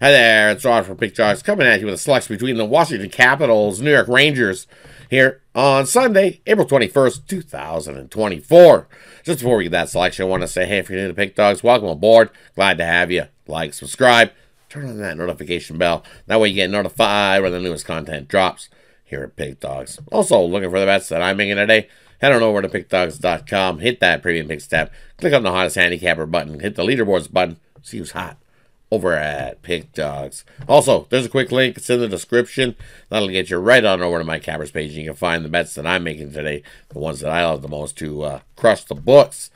Hi there, it's Rod from Pick Dawgz coming at you with a selection between the Washington Capitals, New York Rangers here on Sunday, April 21st, 2024. Just before we get that selection, I want to say, hey, if you're new to Pick Dawgz, welcome aboard. Glad to have you. Like, subscribe, turn on that notification bell. That way you get notified when the newest content drops here at Pick Dawgz. Also, looking for the bets that I'm making today? Head on over to pickdawgz.com, hit that premium picks tab, click on the hottest handicapper button, hit the leaderboards button, see who's hot over at Pick Dawgz. Also, there's a quick link. It's in the description. That'll get you right on over to my cappers page. You can find the bets that I'm making today, the ones that I love the most to uh, crush the books.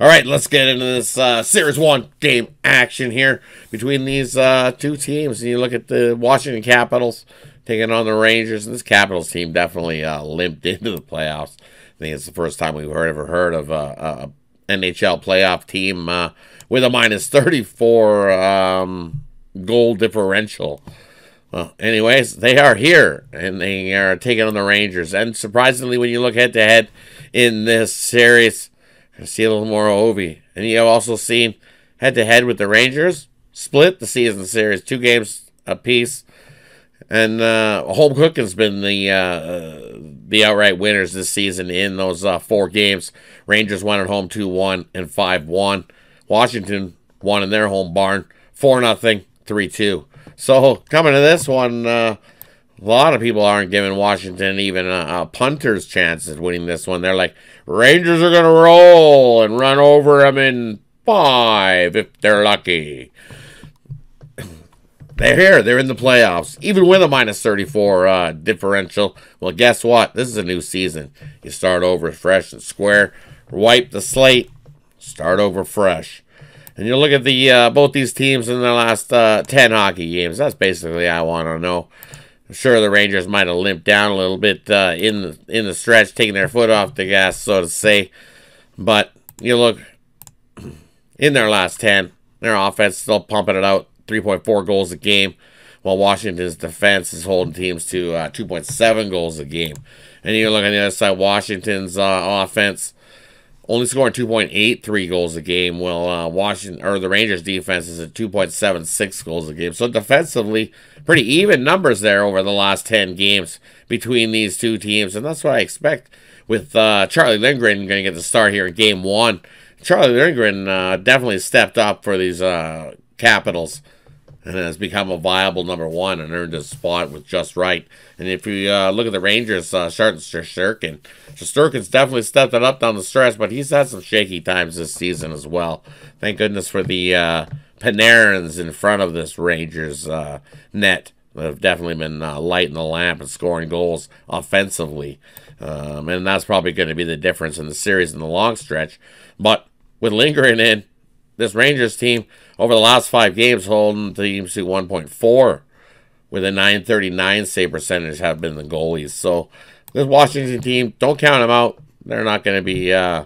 All right, let's get into this uh, Series 1 game action here between these uh, two teams. And you look at the Washington Capitals taking on the Rangers. And this Capitals team definitely uh, limped into the playoffs. I think it's the first time we've ever heard of a, a NHL playoff team uh, with a minus 34 um, goal differential. Well, anyways, they are here and they are taking on the Rangers. And surprisingly, when you look head to head in this series, you see a little more Ovi. And you have also seen head to head with the Rangers split the season series, two games apiece. And uh, home cooking's been the uh, the outright winners this season in those uh, four games. Rangers won at home 2 1 and 5 1. Washington won in their home barn 4 0, 3 2. So coming to this one, uh, a lot of people aren't giving Washington even a, a, punter's chance at winning this one. They're like, Rangers are going to roll and run over them in five if they're lucky. They're here. They're in the playoffs, even with a minus 34 uh, differential. Well, guess what? This is a new season. You start over fresh and square, wipe the slate, start over fresh. And you look at the uh, both these teams in their last uh, 10 hockey games. That's basically I want to know. I'm sure the Rangers might have limped down a little bit uh, in the in the stretch, taking their foot off the gas, so to say. But you look in their last 10, their offense still pumping it out 3.4 goals a game, while Washington's defense is holding teams to uh, 2.7 goals a game. And you look on the other side, Washington's uh, offense only scoring 2.83 goals a game, while uh, Washington or the Rangers defense is at 2.76 goals a game. So defensively, pretty even numbers there over the last 10 games between these two teams, and that's what I expect with uh, Charlie Lindgren going to get the start here in Game One. Charlie Lindgren uh, definitely stepped up for these uh, Capitals and has become a viable number one and earned his spot with just right. And if you uh, look at the Rangers, uh, Shesterkin, Shesterkin's definitely stepped it up down the stretch, but he's had some shaky times this season as well. Thank goodness for the uh, Panarins in front of this Rangers uh, net that have definitely been uh, lighting the lamp and scoring goals offensively. Um, and that's probably going to be the difference in the series in the long stretch. But with Lindgren in, this Rangers team over the last five games holding teams to 1.4 with a 939 save percentage have been the goalies. So this Washington team, don't count them out. They're not going to be uh,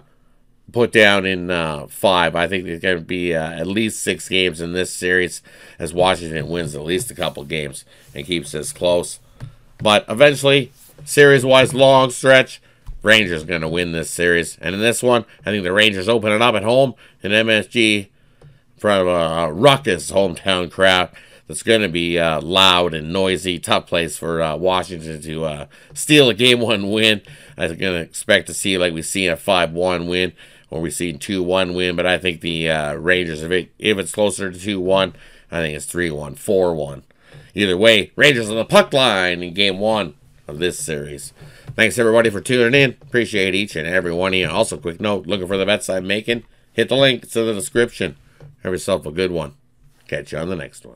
put down in uh, five. I think there's going to be uh, at least six games in this series as Washington wins at least a couple games and keeps this close. But eventually, series-wise, long stretch, Rangers going to win this series. And in this one, I think the Rangers open it up at home in MSG of a ruckus hometown crowd that's going to be uh, loud and noisy. Tough place for uh, Washington to uh, steal a game one win. I'm going to expect to see like we see a 5 1 win or we see 2 1 win. But I think the uh, Rangers, if, it, if it's closer to 2 1, I think it's 3 1, 4 1. Either way, Rangers on the puck line in game one of this series. Thanks everybody for tuning in. Appreciate each and every one of you. Also, quick note: looking for the bets I'm making? Hit the link. It's in the description. Have yourself a good one. Catch you on the next one.